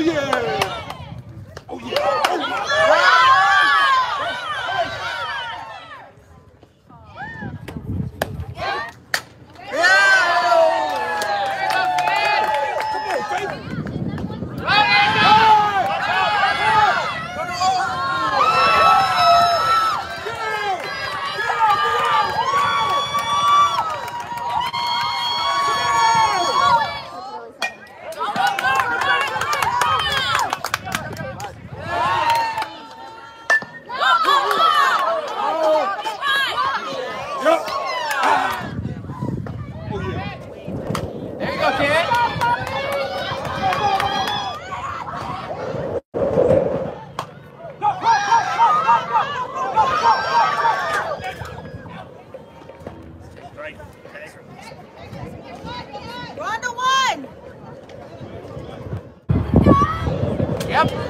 Oh, yeah! Yep.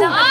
No,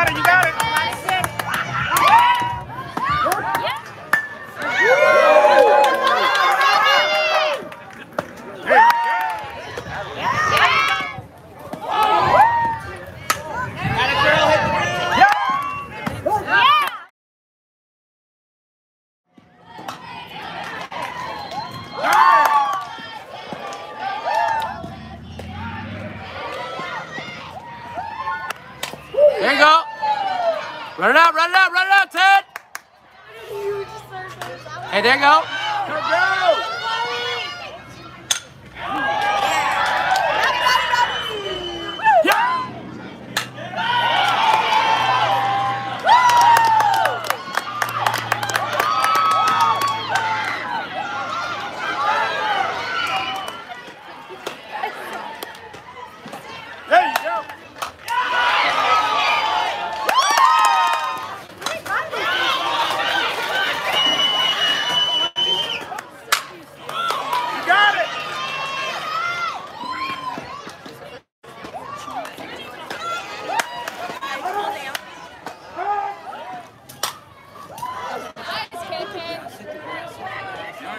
got it, you got it. There you go. There you go. Run it out, run it out, run it out, Ted. Hey, there you go. Go, go. Yeah. There you go. You got it.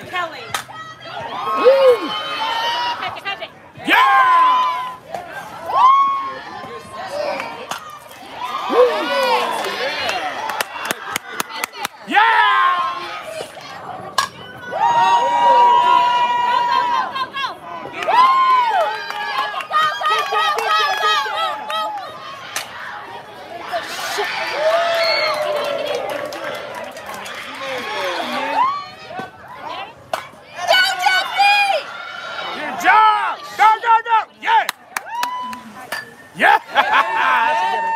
Kelly. Catch it, catch it. Yeah. Yeah. Good job. Go, go, go. Yeah. Yeah.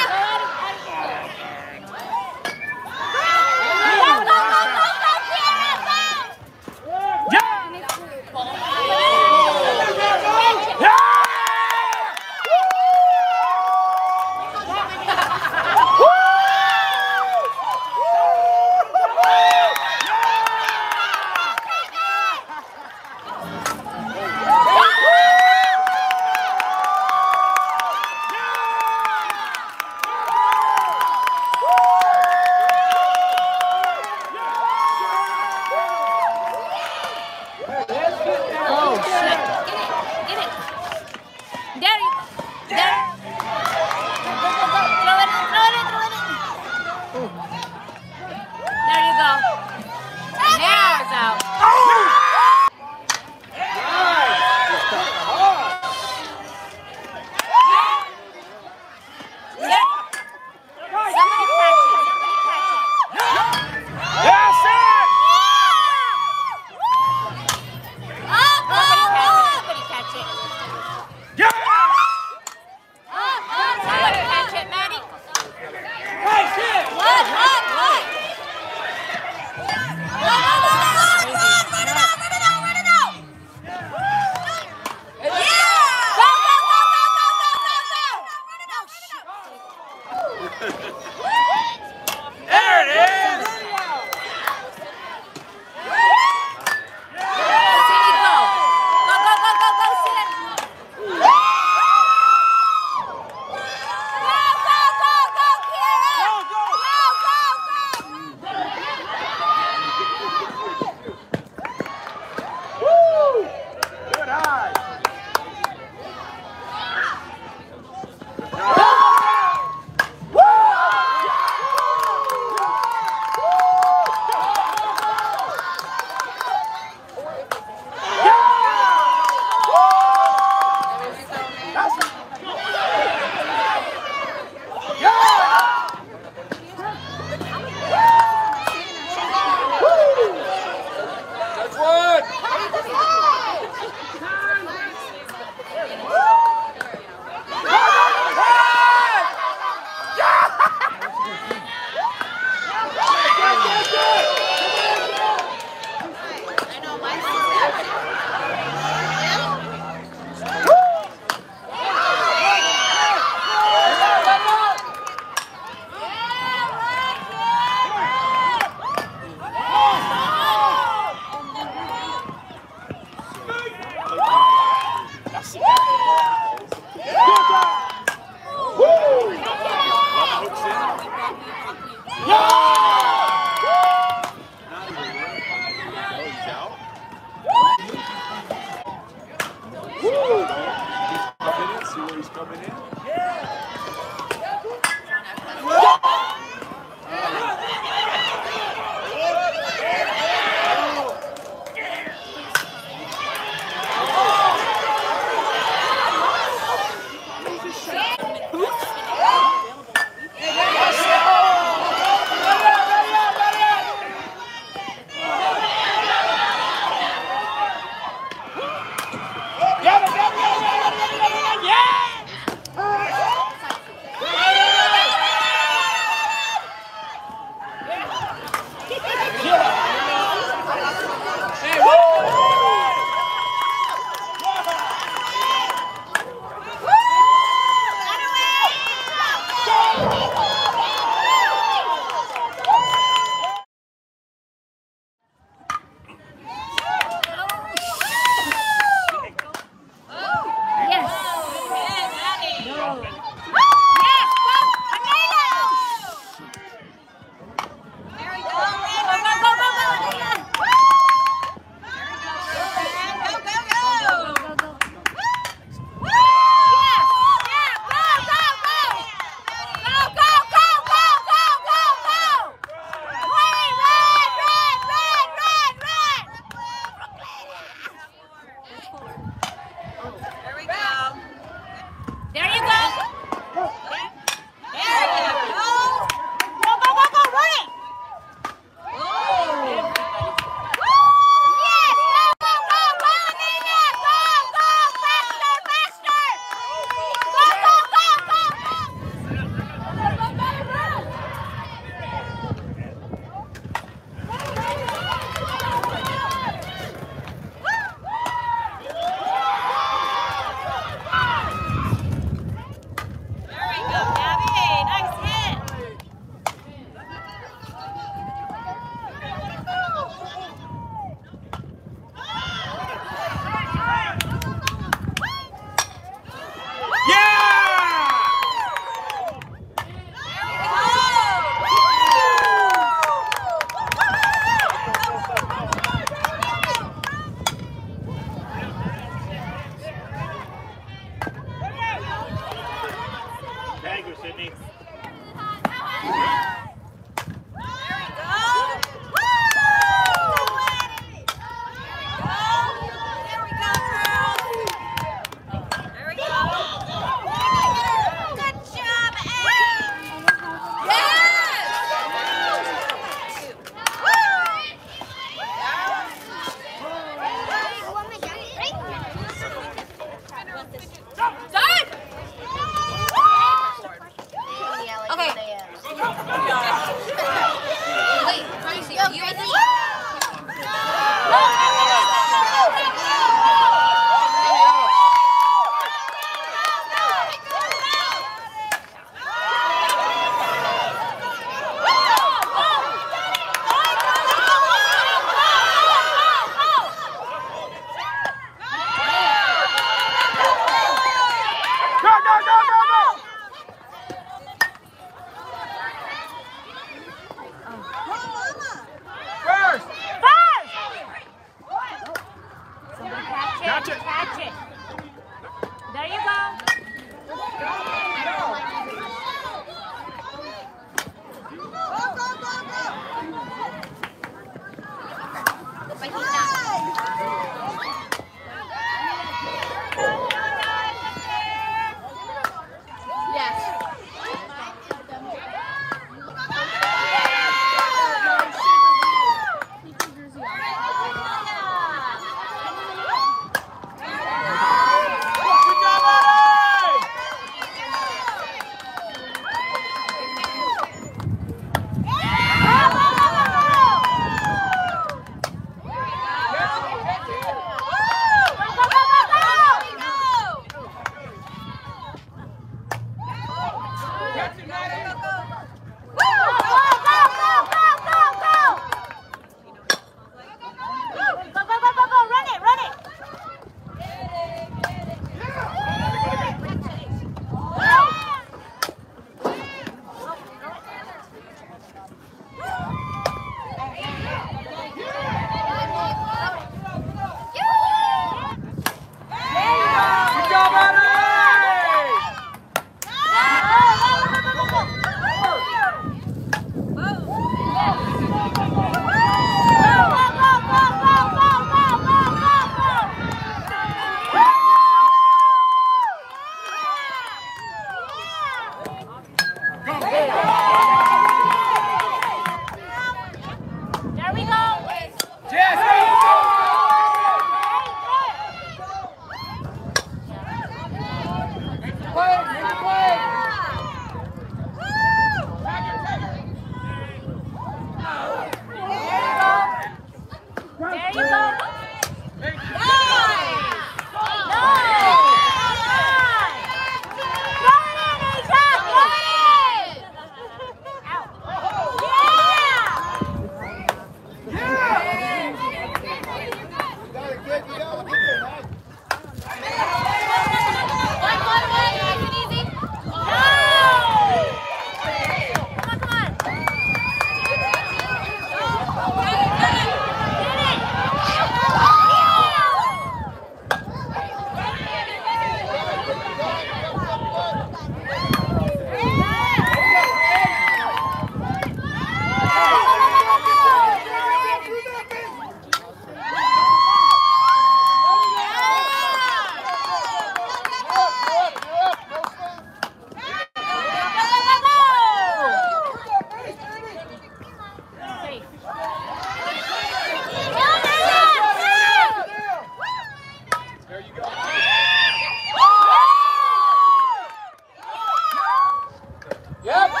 Yep.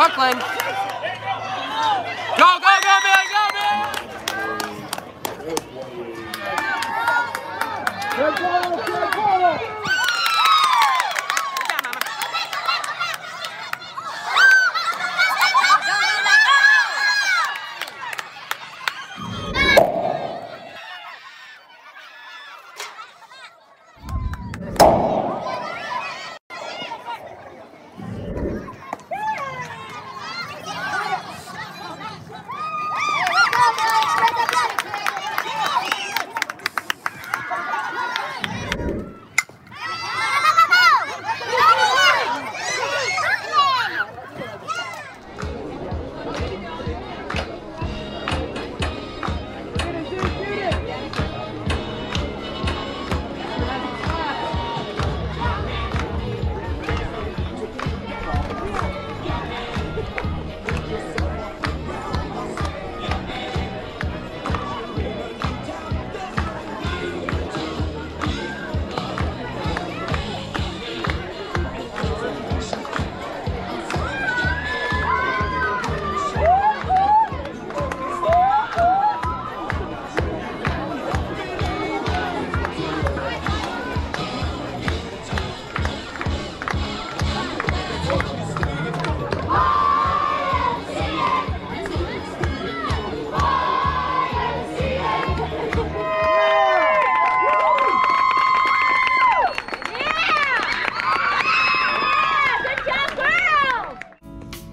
Brooklyn.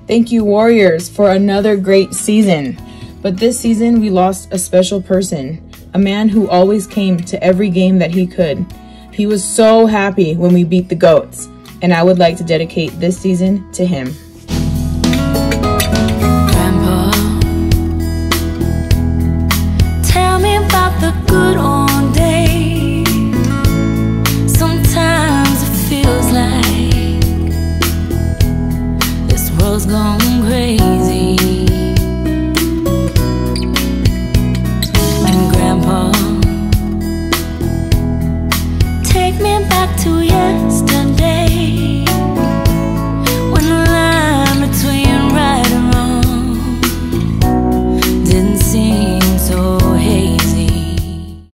Thank you, Warriors, for another great season. But this season, we lost a special person, a man who always came to every game that he could. He was so happy when we beat the GOATs, and I would like to dedicate this season to him.